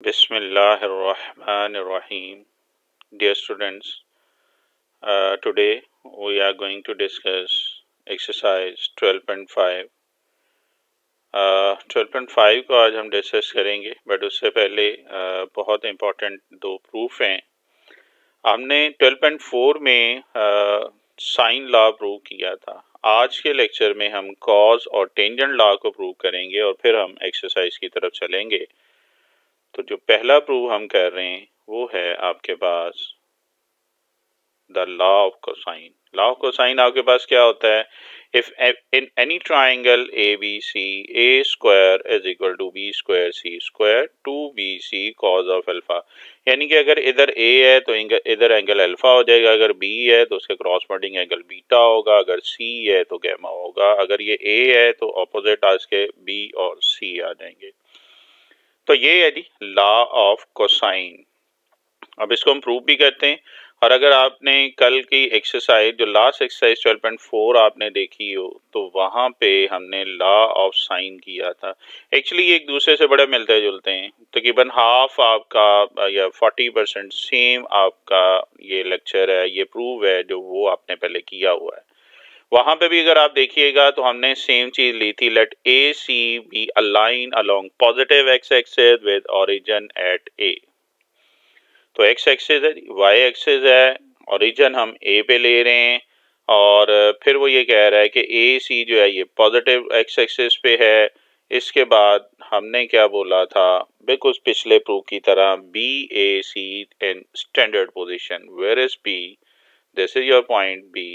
Bismillahirrahmanirrahim. Dear students, uh, today we are going to discuss exercise 12.5. Uh, 12.5 को आज हम discuss करेंगे but उससे पहले uh, बहुत इम्पोर्टेंट दो प्रूफ हैं हमने 12.4 में साइन uh, लॉ प्रूव किया था आज के लेक्चर में हम कॉज और टेंजेंट लॉ को प्रूव करेंगे और फिर हम एक्सरसाइज की तरफ़ चलेंगे तो जो पहला प्रूव हम कर रहे हैं, वो है आपके पास the law of cosine law of cosine आपके पास क्या होता है? If in any triangle ABC a square is equal to b square c square 2bc cos of alpha. यानी कि अगर इधर ए है तो इधर एंगल अल्फ़ा हो जाएगा। अगर बी है तो उसके क्रॉसमेटिंग एंगल बीटा होगा। अगर सी है तो गैमा होगा। अगर ये ए है तो ऑपोजिट आज के बी और सी आ जाएँगे। तो ये है जी लॉ ऑफ़ कोसाइन अब इसको हम प्रूव भी करते हैं। और अगर आपने कल की एक्सरसाइज जो last exercise twelve point four आपने देखी हो तो वहाँ पे हमने लॉ ऑफ़ साइन किया था। एक्चुअली ये एक दूसरे से बड़े मिलते जुलते हैं। तकरीबन हाफ़ आपका, या फोर्टी परसेंट सेम आपका ये लेक्चर है, ये प्रूव है, जो वो आपने पहले किया हुआ है। वहाँ पे भी अगर आप देखिएगा तो हमने सेम चीज़ ली थी let A C B align along positive X axis with origin at A तो एक्स एक्सेस है वाई एक्सेस है ओरिजिन हम ए पे ले रहे हैं, और फिर वो ये कह रहा है कि ए सी जो है ये पॉजिटिव एक्स एक्सेस पे है। इसके बाद हमने क्या बोला था? बिल्कुल पिछले प्रूफ की तरह B A C in standard position where is B this is your point B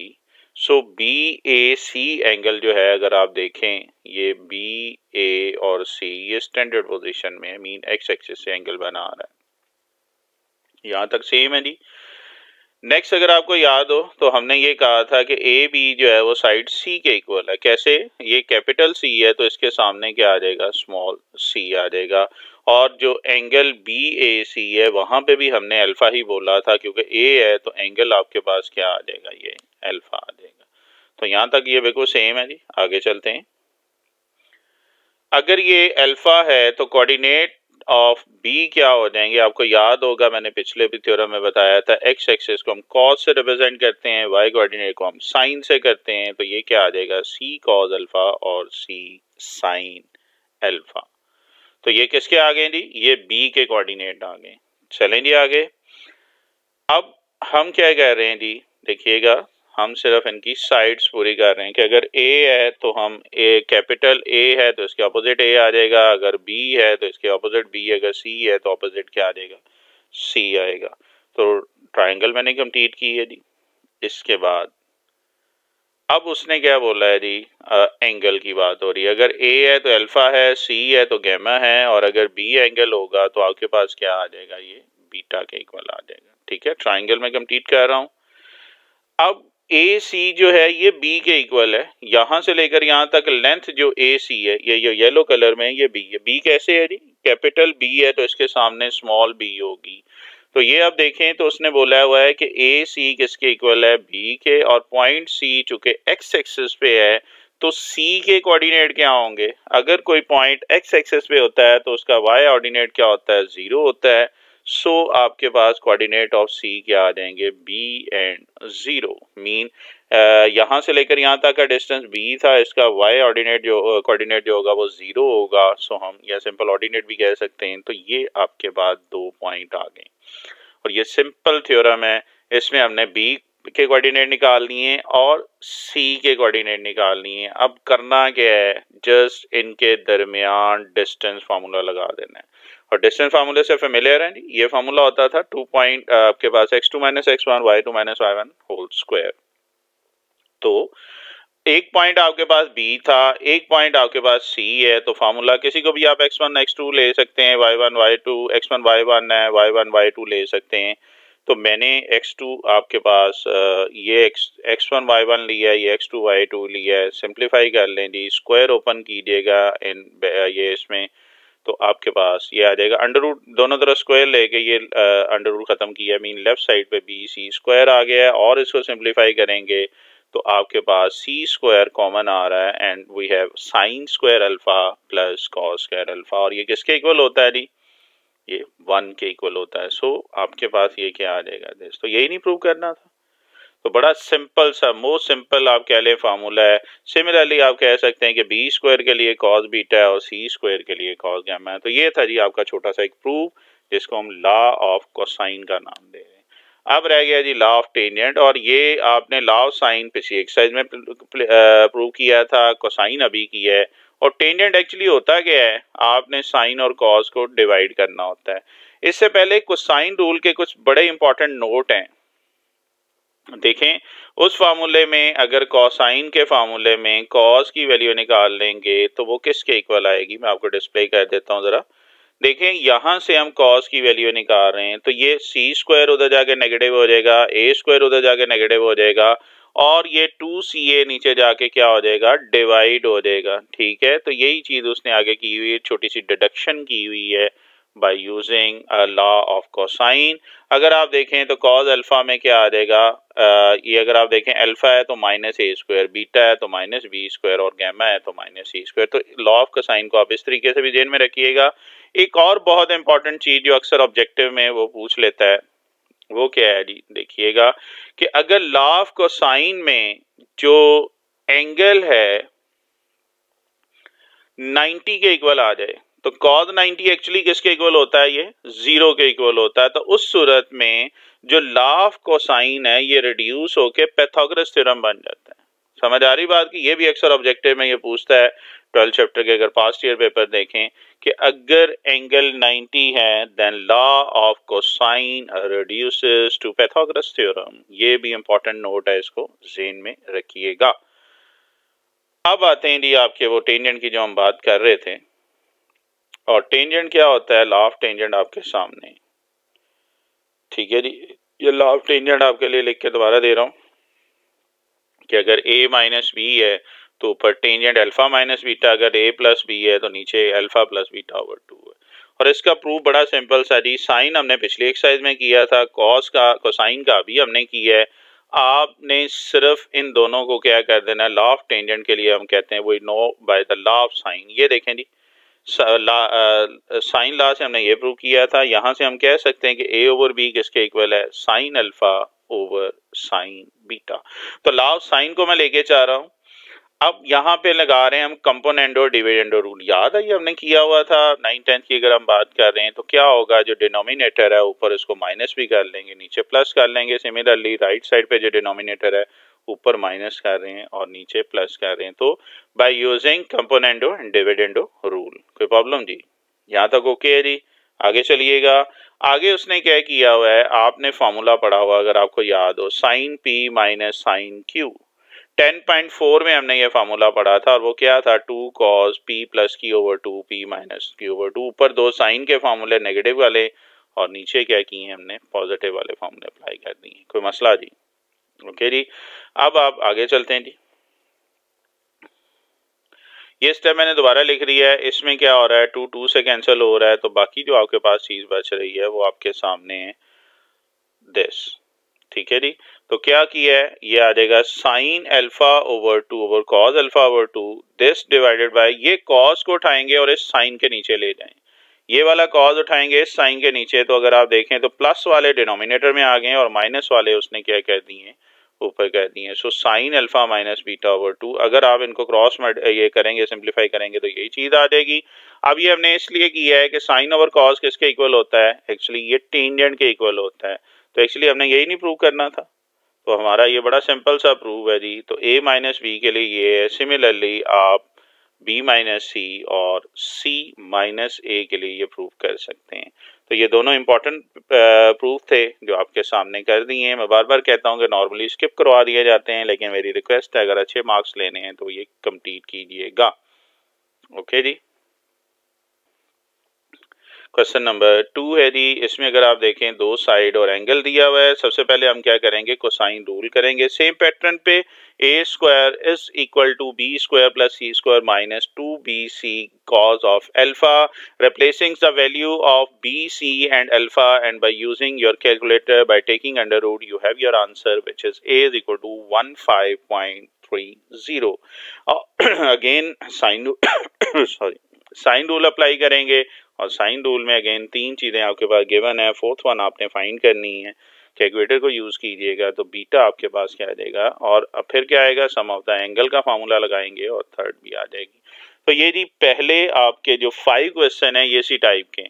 so B A C angle जो है, अगर आप देखें, ये बी ए और सी ये स्टैंडर्ड पोजीशन में मीन एक्स एक्सिस से एंगल बना रहा है। यहाँ तक सेम है जी। नेक्स्ट अगर आपको याद हो तो हमने ये कहा था कि ए बी जो है, वो साइड सी के इक्वल है। कैसे? ये कैपिटल सी है तो इसके सामने क्या आ जाएगा? स्मॉल सी आ जाएगा। और जो एंगल बी ए सी है, वहाँ पे भी हमने अल्फ़ा ही बोला था, क्योंकि ए है तो एंगल आपके पास क्या आ जाएगा? ये अल्फ़ा आ जाएगा। तो यहाँ तक ये बिल्कुल सेम है जी, आगे चलते हैं। अगर ये अल्फ़ा है तो कोऑर्डिनेट ऑफ़ बी क्या हो जाएँगे? आपको याद होगा, मैंने पिछले भी थ्योरम में बताया था एक्स एक्सेस को हम कॉस से रिप्रेजेंट करते हैं वाई कोऑर्डिनेट को हम साइन से करते हैं तो ये क्या आ जाएगा? सी कॉज अल्फ़ा और सी साइन अल्फ़ा तो ये किसके आ गए जी? ये बी के कोऑर्डिनेट आ गए चलें जी आगे। अब हम क्या कह रहे हैं जी? देखिएगा। हम सिर्फ़ इनकी साइड्स पूरी कर रहे हैं कि अगर ए है तो हम ए कैपिटल ए है तो इसके अपोजिट ए आ जाएगा अगर बी है तो इसके अपोजिट बी अगर सी है तो अपोजिट क्या आ जाएगा? सी आएगा। तो ट्राइंगल मैंने कंप्लीट की है जी। इसके बाद अब उसने क्या बोला है जी? आ, एंगल की बात हो रही है। अगर ए है तो अल्फ़ा है सी है तो गैमा है और अगर बी एंगल होगा तो आपके पास क्या आ जाएगा? ये बीटा के इक्वल आ जाएगा। ठीक है? ट्राइंगल में कंप्लीट कर रहा हूँ। अब ए सी जो है, ये बी के इक्वल है। यहाँ से लेकर यहाँ तक लेंथ जो ए सी है, ये ये येलो कलर में ये बी है। बी कैसे है जी? कैपिटल बी है तो इसके सामने स्मॉल बी होगी। तो ये अब देखें तो उसने बोला हुआ है कि ए सी किसके इक्वल है? बी के। और पॉइंट सी चूँकि एक्स एक्सिस पे है तो सी के कोऑर्डिनेट क्या होंगे? अगर कोई पॉइंट एक्स एक्सिस पे होता है तो उसका वाई ऑर्डिनेट क्या होता है? ज़ीरो होता है। सो so, आपके पास कोऑर्डिनेट ऑफ़ सी क्या आ जाएँगे? बी एंड ज़ीरो मीन यहाँ से लेकर यहाँ तक का डिस्टेंस बी था इसका वाई ऑर्डिनेट जो कोऑर्डिनेट जो होगा वो ज़ीरो होगा। सो हम या सिंपल ऑर्डिनेट भी कह सकते हैं। तो ये आपके पास दो पॉइंट आ गए। और ये सिंपल थ्योरम है। इसमें हमने बी के कोऑर्डिनेट निकाल लिए और सी के कोऑर्डिनेट निकाल लिए अब करना क्या है? जस्ट इनके दरमियान डिस्टेंस फार्मूला लगा देना है। और डिस्टेंस फार्मूले से फेमिलियर है ये फार्मूला होता था टू पॉइंट आपके पास X two minus X one Y two minus Y one whole square तो एक पॉइंट आपके पास बी था, एक पॉइंट आपके पास सी है तो फार्मूला किसी को भी आप एक्स वन एक्स टू ले सकते हैं Y one Y two X one Y one है वाई वन वाई टू ले सकते हैं। तो मैंने एक्स टू आपके पास ये X X one Y one लिया ये एक्स टू वाई टू लिया है। सिंप्लीफाई कर लें जी स्क्वायर ओपन कीजिएगा इन ये इसमें। तो आपके पास ये आ जाएगा। अंडर रूट दोनों तरफ़ स्क्वायर लेके ये अंडर रूट ख़त्म किया मीन लेफ़्ट साइड पे बी सी स्क्वायर आ गया है और इसको सिंप्लीफाई करेंगे तो आपके पास सी स्क्वायर कॉमन आ रहा है and we have sine square alpha plus cos square alpha और ये किसके इक्वल होता है जी? ये वन के इक्वल होता है। सो so, आपके पास ये क्या आ जाएगा? दिस तो यही नहीं प्रूव करना था। तो बड़ा सिंपल सा मोस्ट सिंपल आप कह लें फार्मूला है। सिमिलरली आप कह सकते हैं कि बी स्क्वायर के लिए कॉज बीटा है और सी स्क्वायर के लिए कॉज गैमा है। तो ये था जी आपका छोटा सा एक प्रूफ जिसको हम लॉ ऑफ़ कोसाइन का नाम दे रहे हैं। अब रह गया जी लॉ ऑफ़ टेंजेंट और ये आपने लॉ ऑफ़ साइन पिछली एक्सरसाइज में प्रूव किया था कोसाइन अभी की है। और टेंजेंट एक्चुअली होता क्या है? आपने साइन और कॉज को डिवाइड करना होता है। इससे पहले कोसाइन रूल के कुछ बड़े इंपॉर्टेंट नोट हैं। देखें, उस फार्मूले में अगर कॉसाइन के फार्मूले में कॉस की वैल्यू निकाल लेंगे तो वो किसके इक्वल आएगी? मैं आपको डिस्प्ले कर देता हूँ ज़रा। देखें, यहाँ से हम कॉस की वैल्यू निकाल रहे हैं तो ये सी स्क्वायर उधर जाके नेगेटिव हो जाएगा ए स्क्वायर उधर जाके नेगेटिव हो जाएगा, और ये टू सी ए नीचे जाके क्या हो जाएगा? डिवाइड हो जाएगा। ठीक है तो यही चीज़ उसने आगे की हुई है, छोटी सी डिडक्शन की हुई है। By using law of cosine अगर आप देखें तो कॉज अल्फ़ा में क्या आ जाएगा? ये अगर आप देखें अल्फ़ा है तो माइनस ए स्क्वायर बीटा है तो माइनस बी स्क्वायर और गैमा है तो माइनस सी स्क्वायर तो लॉ ऑफ़ कोसाइन को आप इस तरीके से भी जेन में रखिएगा। एक और बहुत इंपॉर्टेंट चीज़ जो अक्सर ऑब्जेक्टिव में वो पूछ लेता है, वो क्या है जी? देखिएगा कि अगर लॉ ऑफ़ कोसाइन में जो एंगल है 90 के इक्वल आ जाए तो कॉज 90 एक्चुअली किसके इक्वल होता है ये? ज़ीरो के इक्वल होता है। तो उस सूरत में जो लाफ कोसाइन है, ये रिड्यूस होके पैथागोरस थ्योरम बन जाता है। समझ आ रही बात की ये भी अक्सर ऑब्जेक्टिव में ये पूछता है। ट्वेल्थ चैप्टर के अगर पास्ट ईयर पेपर देखें कि अगर एंगल 90 है then law of cosine reduces to Pythagoras theorem ये भी इंपॉर्टेंट नोट है इसको जेन में रखिएगा। अब आते हैं जी आपके वो टेंजेंट की जो हम बात कर रहे थे। और टेंजेंट क्या होता है? लॉ ऑफ़ टेंजेंट आपके सामने। ठीक है जी। ये लॉ ऑफ़ टेंजेंट आपके लिए लिख के दोबारा दे रहा हूँ कि अगर a माइनस बी है तो ऊपर टेंजेंट अल्फ़ा माइनस बीटा अगर a प्लस बी है तो नीचे alpha plus beta over two है। और इसका प्रूफ बड़ा सिंपल सा जी। साइन हमने पिछली एक्सरसाइज में किया था कॉस का कोसाइन का भी हमने किया है। आपने सिर्फ़ इन दोनों को क्या कर देना ऑफ़ टेंजेंट के लिए हम कहते हैं, वो know by the law of sine ये देखें जी। साइन ला से हमने ये प्रूव किया था। यहाँ से हम कह सकते हैं कि ए ओवर बी किसके इक्वल है? Sine alpha over sine beta तो लॉ ऑफ़ साइन को मैं लेके चाह रहा हूँ। अब यहाँ पे लगा रहे हैं हम कंपोनेंट और डिविडेंड रूल याद है, ये हमने किया हुआ था। नाइन टेंथ की अगर हम बात कर रहे हैं तो क्या होगा? जो डिनोमिनेटर है, ऊपर इसको माइनस भी कर लेंगे, नीचे प्लस कर लेंगे। सिमिलरली राइट साइड पे जो डिनोमिनेटर है ऊपर माइनस कर रहे हैं और नीचे प्लस कर रहे हैं तो by using componendo and dividendo rule कोई प्रॉब्लम जी? यहाँ तक ओके है जी? आगे चलिएगा। आगे उसने क्या किया हुआ है? आपने फॉर्मूला पढ़ा हुआ अगर आपको याद हो sine P minus sine Q 10.4 में हमने ये फार्मूला पढ़ा था और वो क्या था? Two cos P plus Q over two P minus Q over two ऊपर दो साइन के फार्मूले नेगेटिव वाले और नीचे क्या किए हमने? पॉजिटिव वाले फार्मूले अप्लाई कर दिए। कोई मसला जी? ओके जी अब आप आगे चलते हैं जी ये स्टेप मैंने दोबारा लिख रही है, इसमें क्या हो रहा है? टू टू से कैंसिल हो रहा है तो बाकी जो आपके पास चीज़ बच रही है, वो आपके सामने है। दिस ठीक है जी तो क्या किया है? ये आ जाएगा sine alpha over two over cos alpha over two this divided by ये कॉज को उठाएँगे और इस साइन के नीचे ले जाएँगे ये वाला कॉज उठाएँगे साइन के नीचे तो अगर आप देखें तो प्लस वाले डिनोमिनेटर में आ गए और माइनस वाले उसने क्या कर दिए ऊपर कह दिए so sine alpha minus beta over two अगर आप इनको क्रॉस ये करेंगे सिंप्लीफाई करेंगे तो यही चीज़ आ जाएगी। अब ये हमने इसलिए किया है कि साइन ओवर कॉज किसके इक्वल होता है? एक्चुअली ये टेंजेंट के इक्वल होता है। तो एक्चुअली हमने यही नहीं प्रूव करना था। तो हमारा ये बड़ा सिंपल सा प्रूव है जी। तो ए माइनस बी के लिए ये है। सिमिलरली आप बी माइनस सी और सी माइनस ए के लिए ये प्रूफ कर सकते हैं। तो ये दोनों इंपॉर्टेंट प्रूफ थे जो आपके सामने कर दिए हैं। मैं बार बार कहता हूँ कि नॉर्मली स्किप करवा दिए जाते हैं, लेकिन मेरी रिक्वेस्ट है, अगर अच्छे मार्क्स लेने हैं तो ये कंप्लीट कीजिएगा। ओके जी? क्वेश्चन नंबर टू है जी। इसमें अगर आप देखें, दो साइड और एंगल दिया हुआ है। सबसे पहले हम क्या करेंगे? कोसाइन रूल करेंगे। सेम पैटर्न पे A square is equal to B square plus C square minus two B C cos of alpha replacing the value of B C and alpha and by using your calculator by taking under root you have your answer which is A is equal to one five point three zero again sine sorry sine rule apply करेंगे। और sine rule में again तीन चीज़ें आपके पास given है। Fourth one आपने find करनी है कैलकुलेटर को यूज़ कीजिएगा तो बीटा आपके पास क्या आ जाएगा? और अब फिर क्या आएगा? सम ऑफ़ द एंगल का फार्मूला लगाएँगे और थर्ड भी आ जाएगी। तो ये जी पहले आपके जो फाइव क्वेश्चन है, ये सी टाइप के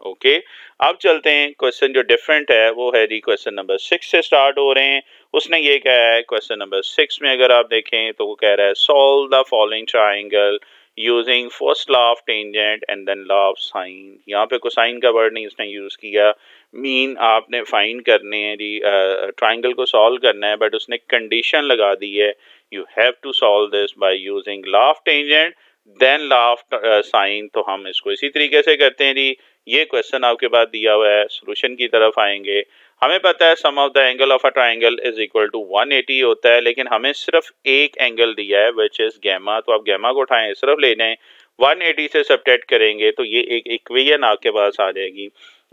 ओके अब चलते हैं। क्वेश्चन जो डिफरेंट है, वो है जी क्वेश्चन नंबर सिक्स से स्टार्ट हो रहे हैं। उसने ये कहा है क्वेश्चन नंबर सिक्स में अगर आप देखें तो वो कह रहा है solve the following triangle using first law of tangent and then law of sine यहाँ पे कोसाइन का वर्ड नहीं उसने यूज़ किया। मीन आपने फाइंड करने हैं जी ट्राइंगल को सॉल्व करना है बट उसने कंडीशन लगा दी है। You have to solve this by using law of tangent then law of sine तो हम इसको इसी तरीके से करते हैं जी। ये क्वेश्चन आपके पास दिया हुआ है सोल्यूशन की तरफ़ आएँगे। हमें पता है sum of the angle of a triangle is equal to 180 होता है, लेकिन हमें सिर्फ़ एक एंगल दिया है विच इज़ गैमा तो आप गैमा को उठाएँ, सिर्फ़ ले लें 180 से सब्ट्रैक्ट करेंगे तो ये एक इक्वेशन आपके पास आ जाएगी।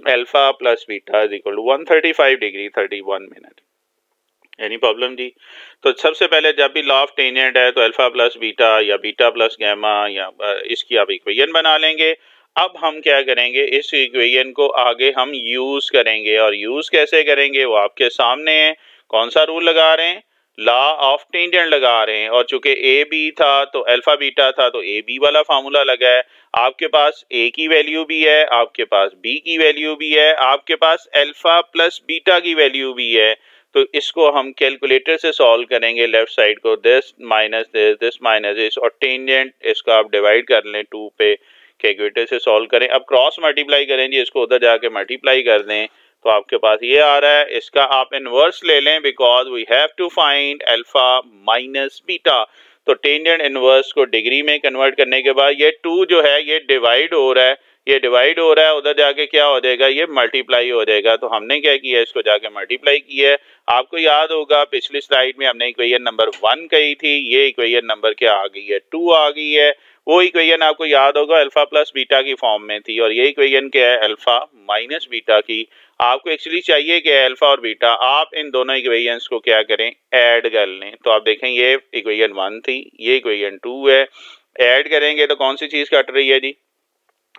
Alpha plus beta is equal to 135 degree 31 minute any problem जी? तो सबसे पहले जब भी लॉ ऑफ़ टेंजेंट है तो अल्फ़ा प्लस बीटा या बीटा प्लस गैमा या इसकी आप इक्वेशन बना लेंगे। अब हम क्या करेंगे? इस इक्वेशन को आगे हम यूज़ करेंगे। और यूज़ कैसे करेंगे? वो आपके सामने है। कौन सा रूल लगा रहे हैं? लॉ ऑफ़ टेंजेंट लगा रहे हैं। और चूँकि ए बी था तो अल्फ़ा बीटा था तो ए बी वाला फार्मूला लगा है। आपके पास ए की वैल्यू भी है, आपके पास बी की वैल्यू भी है, आपके पास अल्फ़ा प्लस बीटा की वैल्यू भी है। तो इसको हम कैलकुलेटर से सॉल्व करेंगे लेफ़्ट साइड को। This minus this this minus this और टेंजेंट इसको आप डिवाइड कर लें टू पे। कैलकुलेटर से सॉल्व करें। अब क्रॉस मल्टीप्लाई करें जी इसको उधर जाके मल्टीप्लाई कर दें तो आपके पास ये आ रहा है। इसका आप इनवर्स ले लें because we have to find alpha minus beta तो टेंजेंट इनवर्स को डिग्री में कन्वर्ट करने के बाद ये टू जो है, ये डिवाइड हो रहा है। ये डिवाइड हो रहा है, उधर जाके क्या हो जाएगा? ये मल्टीप्लाई हो जाएगा। तो हमने क्या किया? इसको जाके मल्टीप्लाई किया है। आपको याद होगा, पिछली स्लाइड में हमने इक्वेशन नंबर वन कही थी। ये इक्वेशन नंबर क्या आ गई है? टू आ गई है। वो इक्वेशन आपको याद होगा अल्फ़ा प्लस बीटा की फॉर्म में थी और ये इक्वेशन क्या है? अल्फ़ा माइनस बीटा की। आपको एक्चुअली चाहिए क्या है अल्फ़ा और बीटा आप इन दोनों इक्वेशंस को क्या करें? ऐड कर लें। तो आप देखें ये इक्वेशन वन थी, ये इक्वेशन टू है। ऐड करेंगे तो कौन सी चीज़ कट रही है जी?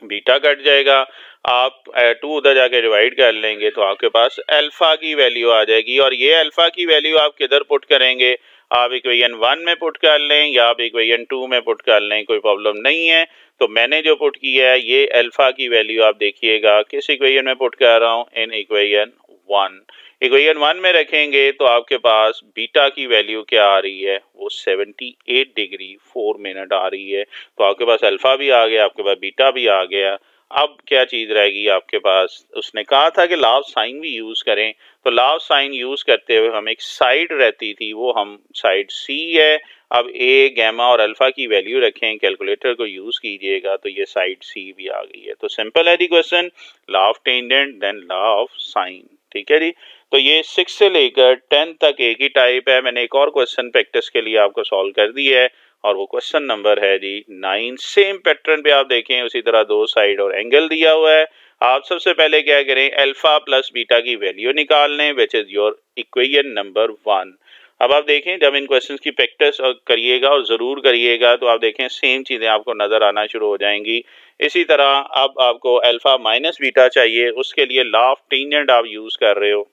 बीटा कट जाएगा। आप टू उधर जाके डिवाइड कर लेंगे तो आपके पास अल्फ़ा की वैल्यू आ जाएगी। और ये अल्फ़ा की वैल्यू आप किधर पुट करेंगे? आप इक्वेशन वन में पुट कर लें या आप इक्वेशन टू में पुट कर लें, कोई प्रॉब्लम नहीं है। तो मैंने जो पुट किया है, ये अल्फ़ा की वैल्यू आप देखिएगा, किस इक्वेशन में पुट कर रहा हूँ? इन इक्वेशन वन इक्वेशन वन में रखेंगे तो आपके पास बीटा की वैल्यू क्या आ रही है? वो 78 डिग्री फोर मिनट आ रही है। तो आपके पास अल्फ़ा भी आ गया, आपके पास बीटा भी आ गया। अब क्या चीज़ रहेगी आपके पास? उसने कहा था कि लाव साइन भी यूज़ करें। तो लाव साइन यूज़ करते हुए हम एक साइड रहती थी, वो हम साइड सी है। अब ए गैमा और अल्फ़ा की वैल्यू रखें कैलकुलेटर को यूज़ कीजिएगा तो ये साइड सी भी आ गई है। तो सिंपल है दी क्वेश्चन लाव टेंडेंट देन लाव साइन ठीक है जी? तो ये सिक्स से लेकर टेन तक एक ही टाइप है। मैंने एक और क्वेश्चन प्रैक्टिस के लिए आपको सॉल्व कर दी है और वो क्वेश्चन नंबर है जी नाइन सेम पैटर्न पे आप देखें, उसी तरह दो साइड और एंगल दिया हुआ है। आप सबसे पहले क्या करें अल्फ़ा प्लस बीटा की वैल्यू निकाल लें which is your equation number one अब आप देखें, जब इन क्वेश्चंस की प्रैक्टिस करिएगा और ज़रूर करिएगा तो आप देखें सेम चीज़ें आपको नज़र आना शुरू हो जाएँगी। इसी तरह अब आपको अल्फ़ा माइनस बीटा चाहिए, उसके लिए लाफ टेंजेंट आप यूज़ कर रहे हो।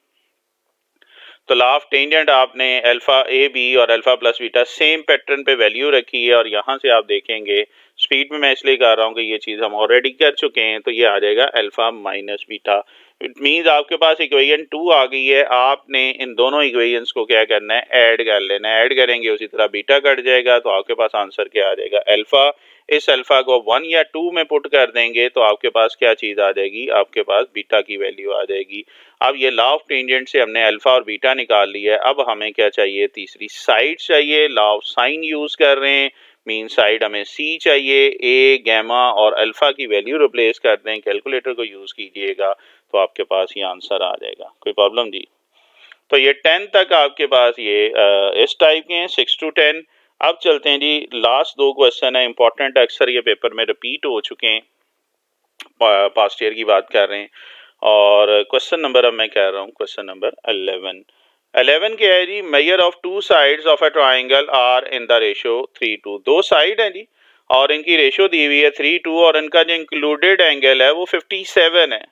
तो लाफ टेंजेंट आपने अल्फ़ा ए बी और alpha plus beta same pattern पे वैल्यू रखी है और यहाँ से आप देखेंगे स्पीड में मैं इसलिए कह रहा हूँ कि ये चीज़ हम ऑलरेडी कर चुके हैं तो ये आ जाएगा alpha minus beta it means आपके पास इक्वेशन टू आ गई है, आपने इन दोनों इक्वेशंस को क्या करना है ऐड कर लेना है। ऐड करेंगे, उसी तरह बीटा कट जाएगा तो आपके पास आंसर क्या आ जाएगा अल्फ़ा इस अल्फ़ा को वन या टू में पुट कर देंगे तो आपके पास क्या चीज़ आ जाएगी? आपके पास बीटा की वैल्यू आ जाएगी। अब ये लॉ ऑफ़ टेंजेंट से हमने अल्फ़ा और बीटा निकाल लिया है। अब हमें क्या चाहिए? तीसरी साइड चाहिए। लॉ ऑफ़ साइन यूज़ कर रहे हैं। मीन साइड हमें सी चाहिए। ए गैमा और अल्फ़ा की वैल्यू रिप्लेस कर दें। कैलकुलेटर को यूज़ कीजिएगा तो आपके पास ये आंसर आ जाएगा। कोई प्रॉब्लम जी? तो ये टेन तक आपके पास ये इस टाइप के हैं सिक्स टू टेन अब चलते हैं जी लास्ट दो क्वेश्चन है इंपॉर्टेंट अक्सर ये पेपर में रिपीट हो चुके हैं पास्ट ईयर की बात कर रहे हैं, और क्वेश्चन नंबर अब मैं कह रहा हूँ क्वेश्चन नंबर अलेवन अलेवन क्या है जी? Mayor of two sides of a triangle are in the ratio three two दो साइड है जी, और इनकी रेशो दी हुई है थ्री टू और इनका जो इंक्लूडेड एंगल है वो फिफ्टी सेवन है।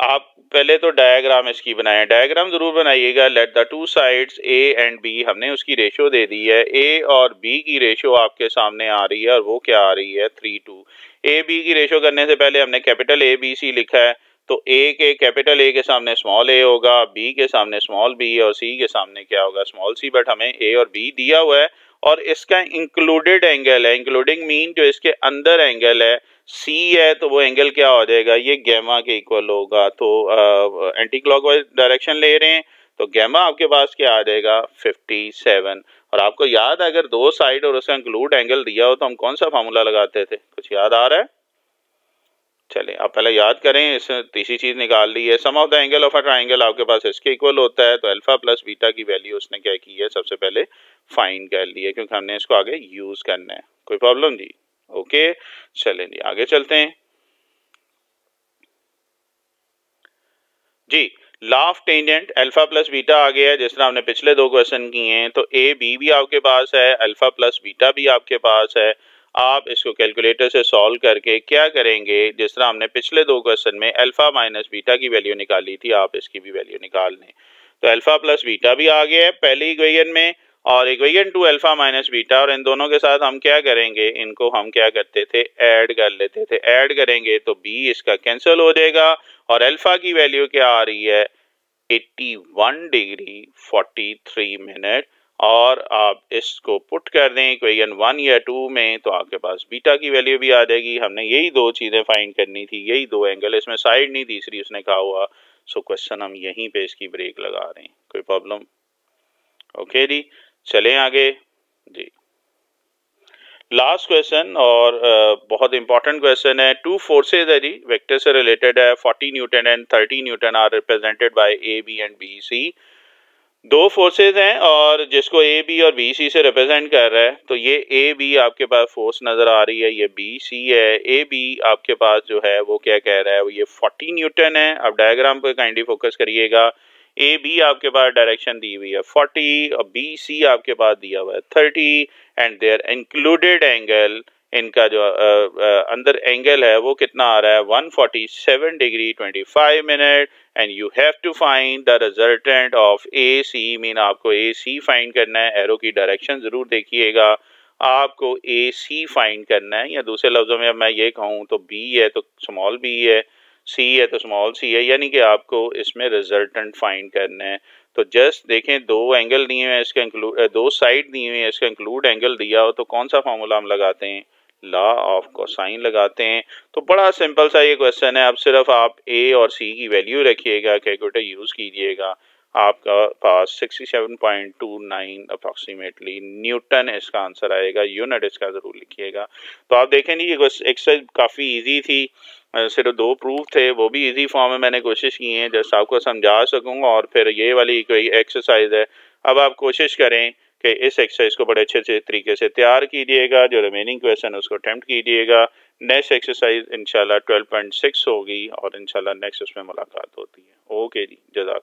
आप पहले तो डायग्राम इसकी बनाए। डायग्राम ज़रूर बनाइएगा। Let the two sides A and B हमने उसकी रेशो दे दी है। ए और बी की रेशो आपके सामने आ रही है और वो क्या आ रही है? थ्री टू ए बी की रेशो करने से पहले हमने कैपिटल ए बी सी लिखा है। तो ए के कैपिटल ए के सामने स्मॉल ए होगा बी के सामने स्मॉल बी और सी के सामने क्या होगा? स्मॉल सी बट हमें ए और बी दिया हुआ है। और इसका इंक्लूडेड एंगल है। इंक्लूडिंग मीन जो इसके अंदर एंगल है सी है तो वो एंगल क्या हो जाएगा? ये गैमा के इक्वल होगा तो एंटी क्लॉकवाइज डायरेक्शन ले रहे हैं तो गैमा आपके पास क्या आ जाएगा? 57 और आपको याद है, अगर दो साइड और उसका इंक्लूड एंगल दिया हो तो हम कौन सा फार्मूला लगाते थे? कुछ याद आ रहा है? चले आप पहले याद करें, इस तीसरी चीज़ निकाल ली है। Sum of the angle of a triangle आपके पास इसके इक्वल होता है तो अल्फ़ा प्लस बीटा की वैल्यू उसने क्या की है? सबसे पहले फाइन कर ली है, क्योंकि हमने इसको आगे यूज़ करना है। कोई प्रॉब्लम जी। ओके, चलें जी, आगे चलते हैं। जी laugh tangent alpha plus beta आ गया है, जिस तरह हमने पिछले दो क्वेश्चन किए हैं तो ए बी भी आपके पास है अल्फ़ा प्लस बीटा भी आपके पास है। आप इसको कैलकुलेटर से सॉल्व करके क्या करेंगे, जिस तरह हमने पिछले दो क्वेश्चन में अल्फ़ा माइनस बीटा की वैल्यू निकाली थी, आप इसकी भी वैल्यू निकाल लें। तो अल्फ़ा प्लस बीटा भी आ गया है, पहले इक्वेशन में और equation two alpha minus beta और इन दोनों के साथ हम क्या करेंगे? इनको हम क्या करते थे? ऐड कर लेते थे। ऐड करेंगे तो बी इसका कैंसिल हो जाएगा, और अल्फ़ा की वैल्यू क्या आ रही है? 81 डिग्री 43 मिनट और आप इसको पुट कर दें इक्वेशन वन या टू में तो आपके पास बीटा की वैल्यू भी आ जाएगी। हमने यही दो चीज़ें फाइंड करनी थी, यही दो एंगल इसमें साइड नहीं, तीसरी उसने कहा हुआ। सो क्वेश्चन हम यहीं पे इसकी ब्रेक लगा रहे हैं। कोई प्रॉब्लम ओके जी। चलें आगे। जी। लास्ट क्वेश्चन और बहुत इंपॉर्टेंट क्वेश्चन है। टू फोर्सेज है जी वेक्टर से रिलेटेड है। 40 newton and 30 newton are represented by A B and B C दो फोर्सेज हैं और जिसको ए बी और बी सी से रिप्रेजेंट कर रहा है तो ये ए बी आपके पास फोर्स नज़र आ रही है, ये बी सी है। ए बी आपके पास जो है, वो क्या कह रहा है वो ये 40 न्यूटन है। आप डायग्राम पर काइंडली फोकस करिएगा। ए बी आपके पास डायरेक्शन दी हुई है 40 और बी सी आपके पास दिया हुआ है 30 एंड देयर इंक्लूडेड एंगल इनका जो आ, आ, अंदर एंगल है वो कितना आ रहा है? 147 degree 25 minute and you have to find the resultant of A C mean आपको ए सी फाइंड करना है एरो की डायरेक्शन ज़रूर देखिएगा। आपको ए सी फाइंड करना है या दूसरे लफ्ज़ों में मैं ये कहूँ तो बी है तो स्मॉल बी है। सी है तो स्मॉल सी है, यानी कि आपको इसमें रिजल्टेंट फाइंड करना है। तो जस्ट देखें, दो एंगल दिए हुए हैं इसका इंक्लूड दो साइड दिए हुए हैं इसका इंक्लूड एंगल दिया हो तो कौन सा फार्मूला हम लगाते हैं? लॉ ऑफ़ कोसाइन लगाते हैं। तो बड़ा सिंपल सा ये क्वेश्चन है अब सिर्फ़ आप ए और सी की वैल्यू रखिएगा कैलकुलेटर यूज़ कीजिएगा। आपका पास 67.29 अप्रॉक्सीमेटली न्यूटन इसका आंसर आएगा यूनिट इसका ज़रूर लिखिएगा। तो आप देखें नहीं ये एक्सरसाइज काफ़ी इजी थी। सिर्फ़ दो प्रूफ थे, वो भी इजी फॉर्म में मैंने कोशिश की है जैसे आपको समझा सकूँ, और फिर ये वाली कोई एक्सरसाइज है। अब आप कोशिश करें कि इस एक्सरसाइज को बड़े अच्छे से तरीके से तैयार कीजिएगा, जो रिमेनिंग क्वेश्चन है, उसको अटैम्प्ट कीजिएगा। नेक्स्ट एक्सरसाइज इंशाल्लाह 12.6 होगी, और इंशाल्लाह नेक्स्ट उसमें मुलाकात होती है। ओके जी, जजाक